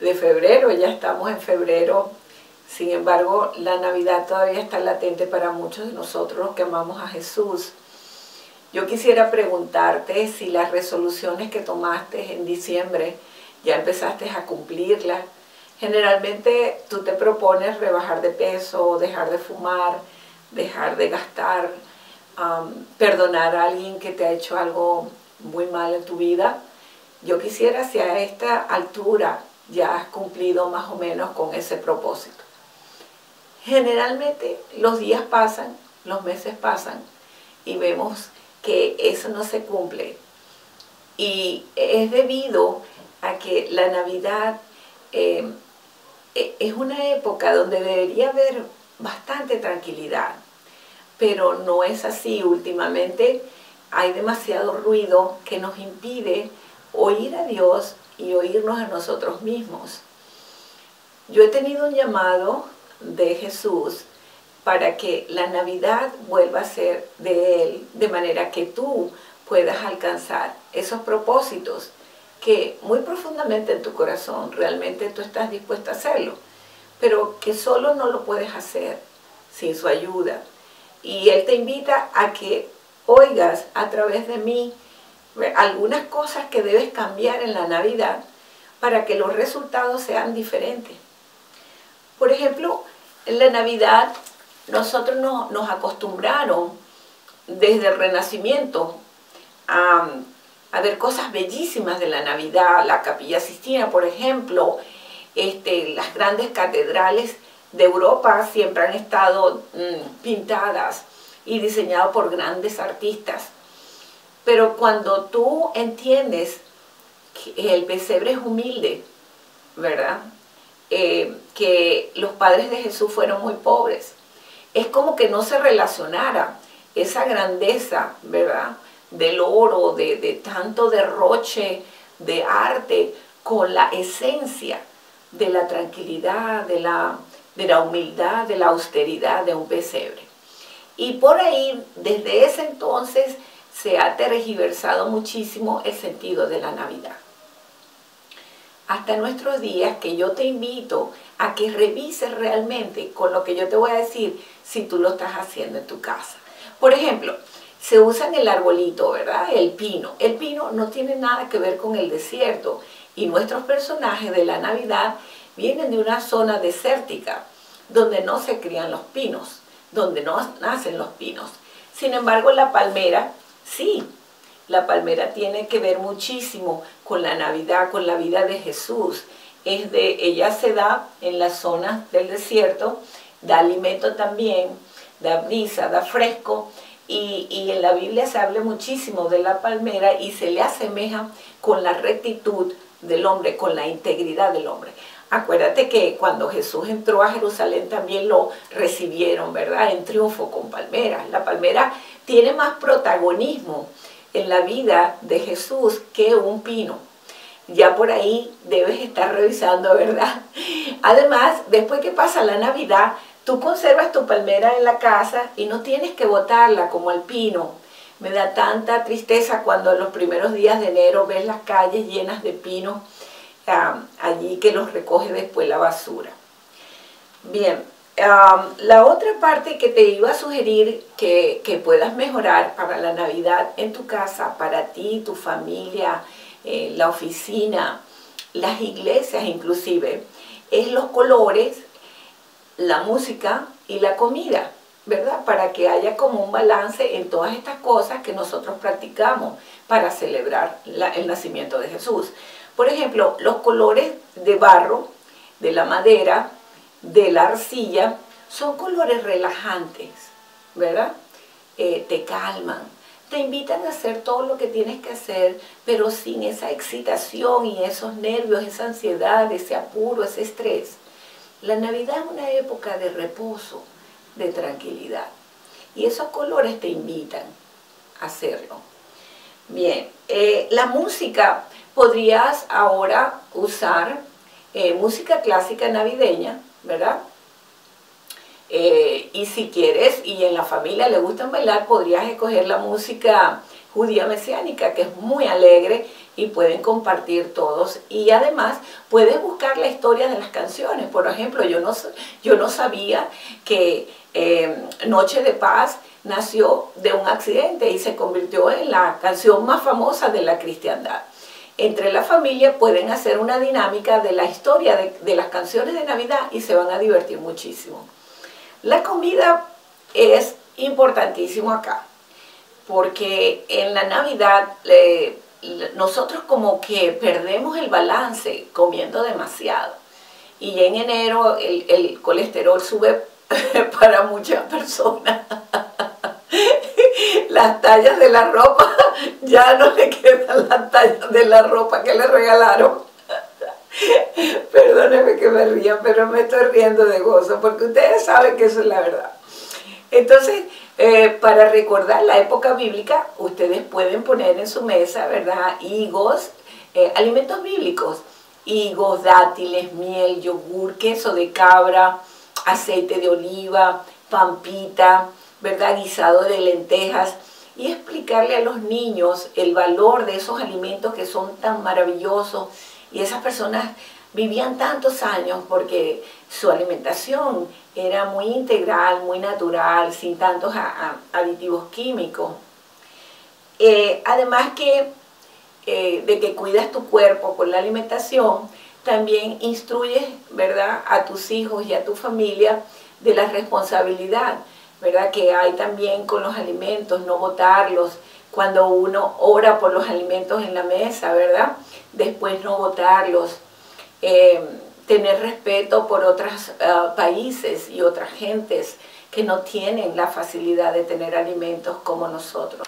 de febrero, ya estamos en febrero, sin embargo, la Navidad todavía está latente para muchos de nosotros los que amamos a Jesús. Yo quisiera preguntarte si las resoluciones que tomaste en diciembre ya empezaste a cumplirlas. Generalmente tú te propones rebajar de peso, dejar de fumar, dejar de gastar, perdonar a alguien que te ha hecho algo muy mal en tu vida. Yo quisiera si a esta altura ya has cumplido más o menos con ese propósito. Generalmente los días pasan, los meses pasan y vemos que eso no se cumple. Y es debido a que la Navidad eh, e, es una época donde debería haber bastante tranquilidad, pero no es así. Últimamente hay demasiado ruido que nos impide oír a Dios y oírnos a nosotros mismos. Yo he tenido un llamado de Jesús para que la Navidad vuelva a ser de Él, de manera que tú puedas alcanzar esos propósitos que muy profundamente en tu corazón realmente tú estás dispuesto a hacerlo, pero que solo no lo puedes hacer sin su ayuda. Y Él te invita a que oigas a través de mí algunas cosas que debes cambiar en la Navidad para que los resultados sean diferentes. Por ejemplo, en la Navidad nosotros nos acostumbraron desde el Renacimiento a, ver cosas bellísimas de la Navidad, la Capilla Sistina, por ejemplo, este, las grandes catedrales de Europa siempre han estado mm, pintadas y diseñadas por grandes artistas. Pero cuando tú entiendes que el pesebre es humilde, ¿verdad? Eh, que los padres de Jesús fueron muy pobres. Es como que no se relacionara esa grandeza, ¿verdad? Del oro, de, tanto derroche de arte, con la esencia de la tranquilidad, de la, de la humildad, de la austeridad de un pesebre. Y por ahí, desde ese entonces, se ha tergiversado muchísimo el sentido de la Navidad hasta nuestros días que yo te invito a que revises realmente con lo que yo te voy a decir si tú lo estás haciendo en tu casa. Por ejemplo, se usa en el arbolito, ¿verdad? El pino. El pino no tiene nada que ver con el desierto y nuestros personajes de la Navidad vienen de una zona desértica donde no se crían los pinos, donde no nacen los pinos. Sin embargo, la palmera sí, la palmera tiene que ver muchísimo con la Navidad, con la vida de Jesús. Es de, ella se da en las zonas del desierto, da alimento también, da brisa, da fresco. Y, y en la Biblia se habla muchísimo de la palmera y se le asemeja con la rectitud del hombre, con la integridad del hombre. Acuérdate que cuando Jesús entró a Jerusalén también lo recibieron, ¿verdad? En triunfo con palmeras. La palmera tiene más protagonismo en la vida de Jesús que un pino. Ya por ahí debes estar revisando, ¿verdad? Además, después que pasa la Navidad, tú conservas tu palmera en la casa y no tienes que botarla como el pino. Me da tanta tristeza cuando en los primeros días de enero ves las calles llenas de pinos allí que los recoge después la basura. Bien, la otra parte que te iba a sugerir que, puedas mejorar para la Navidad en tu casa, para ti, tu familia, eh, la oficina, las iglesias inclusive, es los colores, la música y la comida, ¿verdad? Para que haya como un balance en todas estas cosas que nosotros practicamos para celebrar el nacimiento de Jesús. Por ejemplo, los colores de barro, de la madera, de la arcilla son colores relajantes, ¿verdad? Eh, te calman, te invitan a hacer todo lo que tienes que hacer, pero sin esa excitación y esos nervios, esa ansiedad, ese apuro, ese estrés. La Navidad es una época de reposo, de tranquilidad. Y esos colores te invitan a hacerlo. Bien, eh, la música, podrías ahora usar eh, música clásica navideña, ¿verdad? Eh, y si quieres y en la familia le gustan bailar, podrías escoger la música judía mesiánica, que es muy alegre y pueden compartir todos. Y además puedes buscar la historia de las canciones. Por ejemplo, yo no, yo no sabía que eh, Noche de Paz nació de un accidente y se convirtió en la canción más famosa de la cristiandad. Entre la familia pueden hacer una dinámica de la historia de, de las canciones de Navidad y se van a divertir muchísimo. La comida es importantísimo acá, porque en la Navidad nosotros como que perdemos el balance comiendo demasiado. Y en enero el, el colesterol sube para muchas personas. las tallas de la ropa, ya no le quedan las tallas de la ropa que le regalaron. Perdóneme que me ría, pero me estoy riendo de gozo, porque ustedes saben que eso es la verdad. Entonces, eh, para recordar la época bíblica, ustedes pueden poner en su mesa, ¿verdad? Higos, eh, alimentos bíblicos, higos, dátiles, miel, yogur, queso de cabra, aceite de oliva, pampita, ¿verdad? Guisado de lentejas y explicarle a los niños el valor de esos alimentos que son tan maravillosos y esas personas vivían tantos años porque su alimentación era muy integral, muy natural, sin tantos aditivos químicos. Eh, además que eh, de que cuidas tu cuerpo con la alimentación, también instruyes, ¿verdad?, a tus hijos y a tu familia de la responsabilidad, ¿verdad?, que hay también con los alimentos, no botarlos, cuando uno ora por los alimentos en la mesa, ¿verdad?, después no botarlos, eh, tener respeto por otros ah, países y otras gentes que no tienen la facilidad de tener alimentos como nosotros.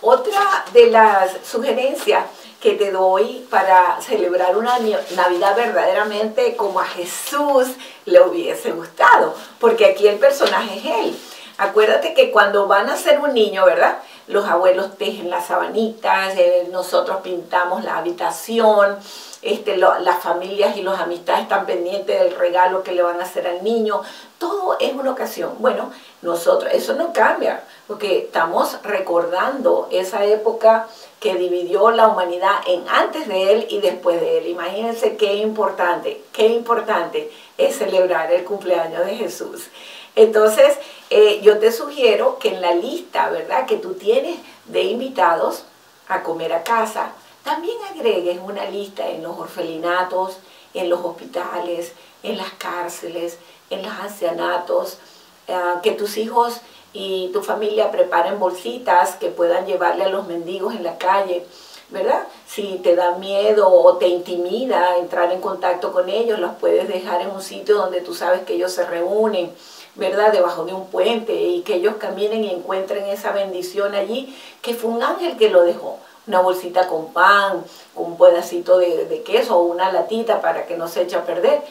Otra de las sugerencias que te doy para celebrar una Navidad verdaderamente como a Jesús le hubiese gustado, porque aquí el personaje es Él. Acuérdate que cuando van a ser un niño, ¿verdad? Los abuelos tejen las sabanitas, eh, nosotros pintamos la habitación, este, las familias y los amistades están pendientes del regalo que le van a hacer al niño. Todo es una ocasión. Bueno, nosotros, eso no cambia, porque estamos recordando esa época que dividió la humanidad en antes de él y después de él. Imagínense qué importante, qué importante es celebrar el cumpleaños de Jesús. Entonces, eh, yo te sugiero que en la lista, ¿verdad?, que tú tienes de invitados a comer a casa, también agregues una lista en los orfelinatos, en los hospitales, en las cárceles, en los ancianatos, eh, que tus hijos y tu familia preparen bolsitas que puedan llevarle a los mendigos en la calle, ¿verdad? Si te da miedo o te intimida entrar en contacto con ellos, los puedes dejar en un sitio donde tú sabes que ellos se reúnen, ¿verdad? Debajo de un puente y que ellos caminen y encuentren esa bendición allí, que fue un ángel que lo dejó. Una bolsita con pan, un pedacito de, queso una latita para que no se eche a perder.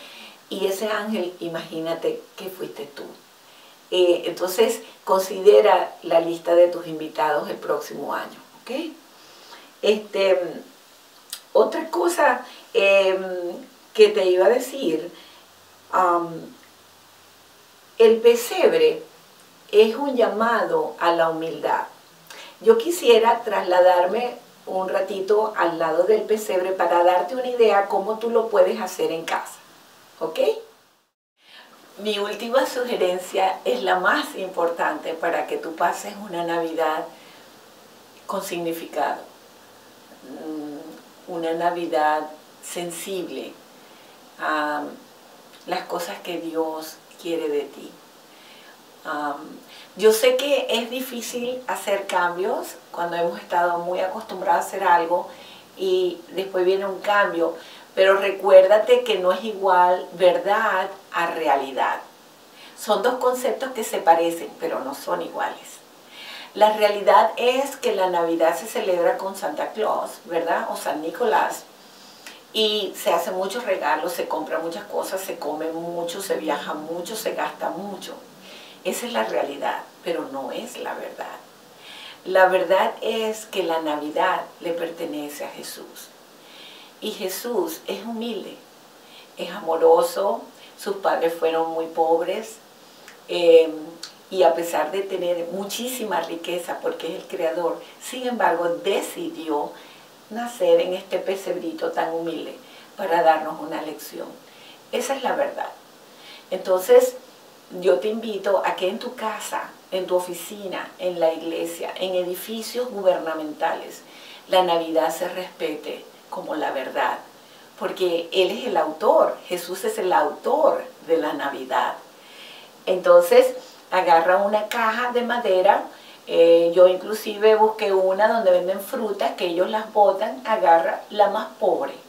Y ese ángel, imagínate que fuiste tú. Eh, entonces, considera la lista de tus invitados el próximo año, ¿ok? Este, otra cosa em, que te iba a decir, el pesebre es un llamado a la humildad. Yo quisiera trasladarme un ratito al lado del pesebre para darte una idea cómo tú lo puedes hacer en casa. ¿Ok? Mi última sugerencia es la más importante para que tú pases una Navidad con significado. Mm, una Navidad sensible a las cosas que Dios quiere de ti. Yo sé que es difícil hacer cambios cuando hemos estado muy acostumbrados a hacer algo y después viene un cambio, pero recuérdate que no es igual verdad a realidad. Son dos conceptos que se parecen, pero no son iguales. La realidad es que la Navidad se celebra con Santa Claus, ¿verdad? O San Nicolás y se hacen muchos regalos, se compran muchas cosas, se come mucho, se viaja mucho, se gasta mucho. Esa es la realidad, pero no es la verdad. La verdad es que la Navidad le pertenece a Jesús. Y Jesús es humilde, es amoroso, sus padres fueron muy pobres, eh, y a pesar de tener muchísima riqueza porque es el creador, sin embargo decidió nacer en este pesebrito tan humilde para darnos una lección. Esa es la verdad. Entonces, yo te invito a que en tu casa, en tu oficina, en la iglesia, en edificios gubernamentales, la Navidad se respete como la verdad, porque Él es el autor, Jesús es el autor de la Navidad. Entonces, agarra una caja de madera, eh, yo inclusive busqué una donde venden frutas que ellos las botan, agarra la más pobre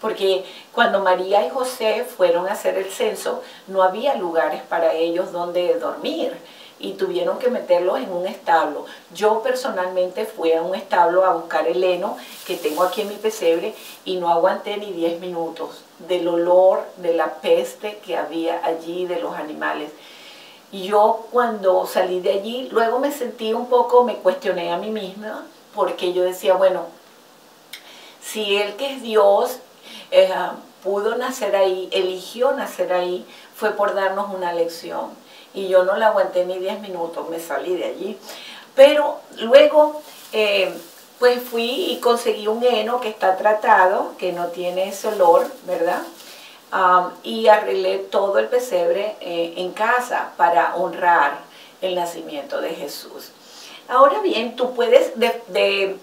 porque cuando María y José fueron a hacer el censo, no había lugares para ellos donde dormir y tuvieron que meterlos en un establo. Yo personalmente fui a un establo a buscar el heno que tengo aquí en mi pesebre y no aguanté ni 10 minutos del olor, de la peste que había allí de los animales. Y yo cuando salí de allí, luego me sentí un poco, me cuestioné a mí misma, porque yo decía, bueno, si Él que es Dios eh, pudo nacer ahí, eligió nacer ahí, fue por darnos una lección. Y yo no la aguanté ni 10 minutos, me salí de allí. Pero luego, eh, pues fui y conseguí un heno que está tratado, que no tiene ese olor, ¿verdad? y arreglé todo el pesebre eh, en casa para honrar el nacimiento de Jesús. Ahora bien, tú puedes de,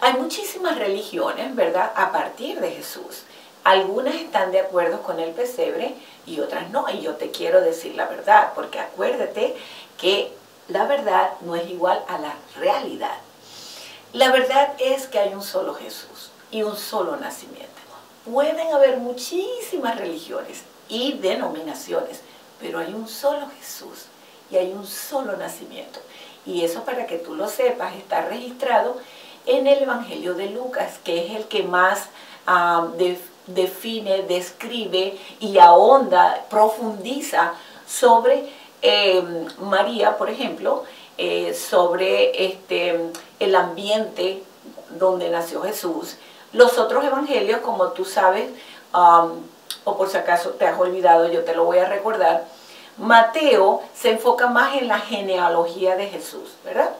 hay muchísimas religiones, ¿verdad?, a partir de Jesús. Algunas están de acuerdo con el pesebre y otras no. Y yo te quiero decir la verdad, porque acuérdate que la verdad no es igual a la realidad. La verdad es que hay un solo Jesús y un solo nacimiento. Pueden haber muchísimas religiones y denominaciones, pero hay un solo Jesús y hay un solo nacimiento. Y eso para que tú lo sepas está registrado en el Evangelio de Lucas, que es el que más ah, define, describe y ahonda, profundiza sobre em, María, por ejemplo, eh, sobre este, el ambiente donde nació Jesús. Los otros evangelios, como tú sabes, o por si acaso te has olvidado, yo te lo voy a recordar, Mateo se enfoca más en la genealogía de Jesús, ¿verdad?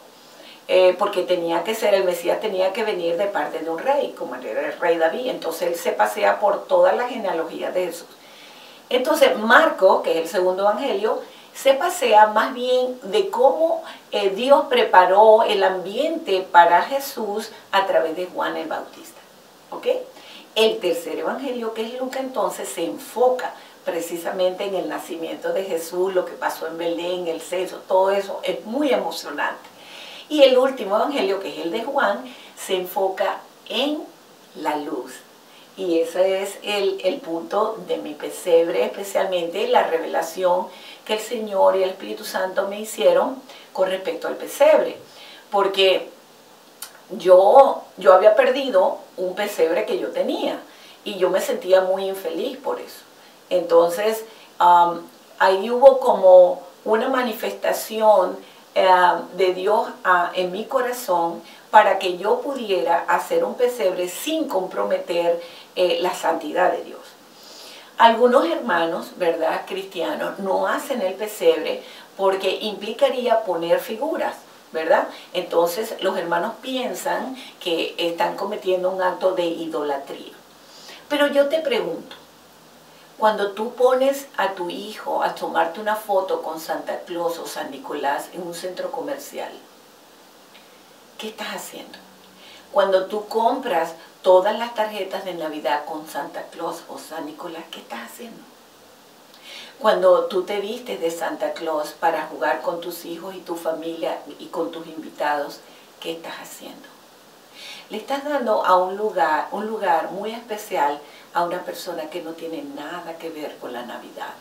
Eh, porque tenía que ser, el Mesías tenía que venir de parte de un rey, como era el rey David, entonces él se pasea por toda la genealogía de Jesús. Entonces Marco, que es el segundo evangelio, se pasea más bien de cómo eh, Dios preparó el ambiente para Jesús a través de Juan el Bautista. ¿Ok? El tercer evangelio, que es Lucas, entonces se enfoca precisamente en el nacimiento de Jesús, lo que pasó en Belén, el censo, todo eso es muy emocionante. Y el último evangelio, que es el de Juan, se enfoca en la luz. Y ese es el, punto de mi pesebre, especialmente la revelación que el Señor y el Espíritu Santo me hicieron con respecto al pesebre. Porque yo, yo había perdido un pesebre que yo tenía y yo me sentía muy infeliz por eso. Entonces, ahí hubo como una manifestación eh, de Dios en mi corazón para que yo pudiera hacer un pesebre sin comprometer eh, la santidad de Dios. Algunos hermanos, ¿verdad?, cristianos, no hacen el pesebre porque implicaría poner figuras, ¿verdad? Entonces los hermanos piensan que están cometiendo un acto de idolatría. Pero yo te pregunto, cuando tú pones a tu hijo a tomarte una foto con Santa Claus o San Nicolás en un centro comercial, ¿qué estás haciendo? Cuando tú compras todas las tarjetas de Navidad con Santa Claus o San Nicolás, ¿qué estás haciendo? Cuando tú te vistes de Santa Claus para jugar con tus hijos y tu familia y con tus invitados, ¿qué estás haciendo? Le estás dando a un lugar, un lugar muy especial a una persona que no tiene nada que ver con la Navidad.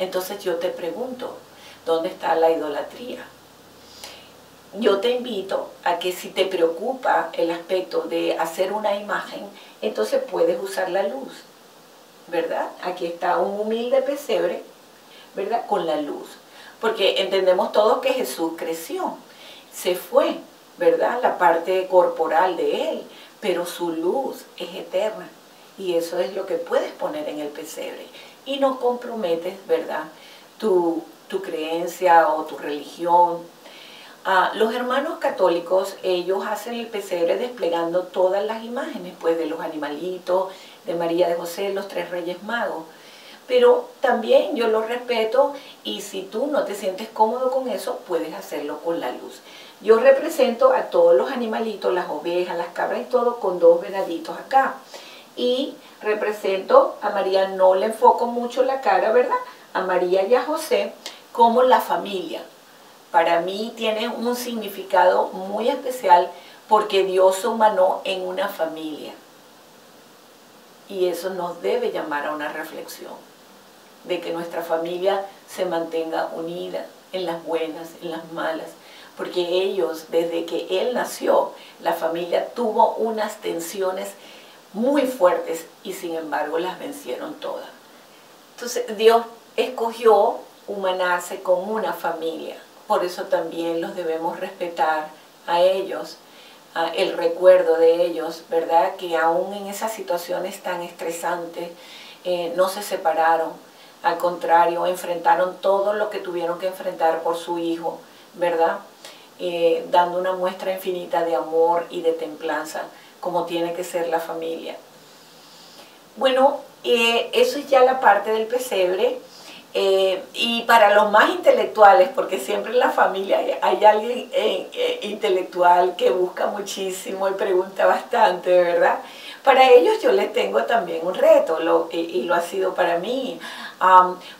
Entonces yo te pregunto, ¿dónde está la idolatría? Yo te invito a que si te preocupa el aspecto de hacer una imagen, entonces puedes usar la luz, ¿verdad? Aquí está un humilde pesebre, ¿verdad? Con la luz. Porque entendemos todos que Jesús creció, se fue, ¿verdad? La parte corporal de él, pero su luz es eterna y eso es lo que puedes poner en el pesebre y no comprometes, ¿verdad? Tu, tu creencia o tu religión. Ah, los hermanos católicos, ellos hacen el pesebre desplegando todas las imágenes, pues de los animalitos, de María de José, los tres reyes magos. Pero también yo lo respeto y si tú no te sientes cómodo con eso, puedes hacerlo con la luz. Yo represento a todos los animalitos, las ovejas, las cabras y todo, con dos venaditos acá. Y represento a María, no le enfoco mucho la cara, ¿verdad? A María y a José como la familia. Para mí tiene un significado muy especial porque Dios se humanó en una familia. Y eso nos debe llamar a una reflexión de que nuestra familia se mantenga unida en las buenas, en las malas, porque ellos, desde que él nació, la familia tuvo unas tensiones muy fuertes y sin embargo las vencieron todas. Entonces Dios escogió humanarse con una familia, por eso también los debemos respetar a ellos, el recuerdo de ellos, ¿verdad? Que aún en esas situaciones tan estresantes eh, no se separaron, al contrario, enfrentaron todo lo que tuvieron que enfrentar por su hijo, ¿verdad? Eh, dando una muestra infinita de amor y de templanza, como tiene que ser la familia. Bueno, eh, eso es ya la parte del pesebre. Eh, y para los más intelectuales, porque siempre en la familia hay, alguien intelectual que busca muchísimo y pregunta bastante, ¿verdad? Para ellos yo les tengo también un reto, y, lo ha sido para mí.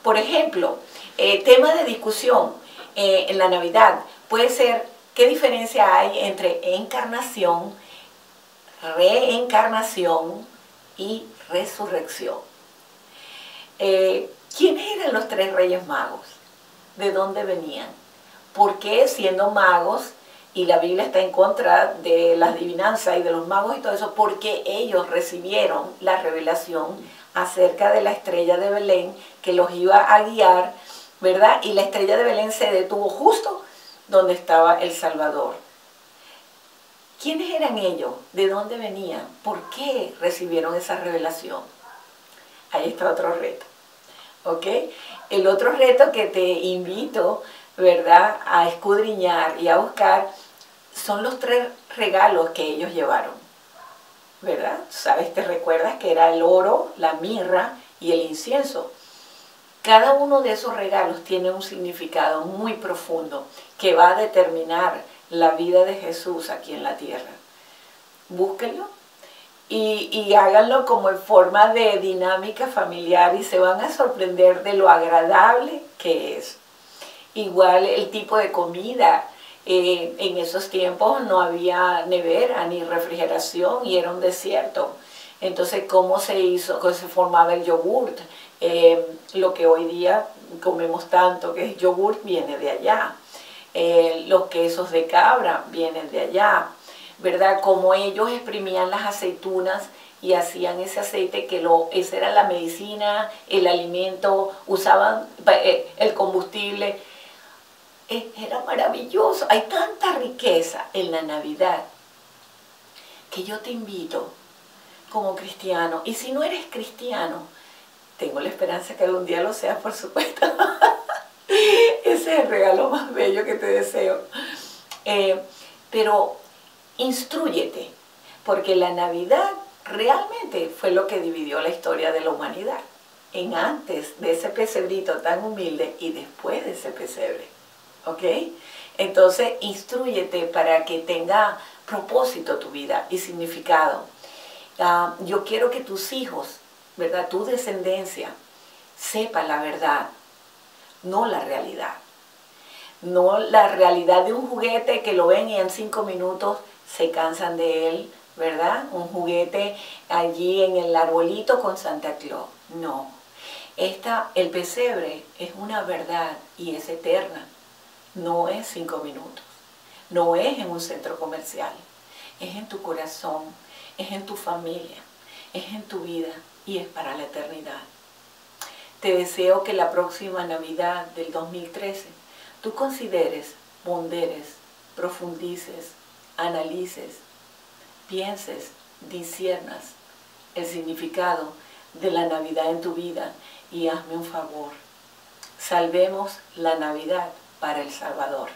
por ejemplo, eh, tema de discusión eh, en la Navidad puede ser qué diferencia hay entre encarnación, reencarnación y resurrección. Eh, ¿Quiénes eran los tres reyes magos? ¿De dónde venían? ¿Por qué siendo magos y la Biblia está en contra de las adivinanzas y de los magos y todo eso, porque ellos recibieron la revelación acerca de la estrella de Belén que los iba a guiar, ¿verdad? Y la estrella de Belén se detuvo justo donde estaba el Salvador. ¿Quiénes eran ellos? ¿De dónde venían? ¿Por qué recibieron esa revelación? Ahí está otro reto. ¿Ok? El otro reto que te invito, ¿verdad? A escudriñar y a buscar son los tres regalos que ellos llevaron, ¿verdad? ¿Sabes? Te recuerdas que era el oro, la mirra y el incienso. Cada uno de esos regalos tiene un significado muy profundo que va a determinar la vida de Jesús aquí en la tierra. Búsquenlo y, y, háganlo como en forma de dinámica familiar y se van a sorprender de lo agradable que es. Igual el tipo de comida, eh, en esos tiempos no había nevera ni refrigeración y era un desierto. Entonces, ¿cómo se hizo? ¿Cómo se formaba el yogurt? Eh, lo que hoy día comemos tanto, que es yogurt, viene de allá. Eh, los quesos de cabra vienen de allá. ¿Verdad? Como ellos exprimían las aceitunas y hacían ese aceite que lo, esa era la medicina, el alimento, usaban el combustible era maravilloso. Hay tanta riqueza en la Navidad que yo te invito como cristiano. Y si no eres cristiano, tengo la esperanza que algún día lo seas, por supuesto. Ese es el regalo más bello que te deseo. Eh, pero instruyete, porque la Navidad realmente fue lo que dividió la historia de la humanidad. En antes de ese pesebrito tan humilde y después de ese pesebre. ¿ok? Entonces, instruyete para que tenga propósito tu vida y significado. Ah, yo quiero que tus hijos, ¿verdad? Tu descendencia, sepa la verdad, no la realidad. No la realidad de un juguete que lo ven y en cinco minutos se cansan de él, ¿verdad? Un juguete allí en el arbolito con Santa Claus. No. Esta, el pesebre es una verdad y es eterna no es cinco minutos, no es en un centro comercial, es en tu corazón, es en tu familia, es en tu vida y es para la eternidad. Te deseo que la próxima Navidad del 2013 tú consideres, ponderes, profundices, analices, pienses, disiernas el significado de la Navidad en tu vida y hazme un favor Salvemos la Navidad para El Salvador.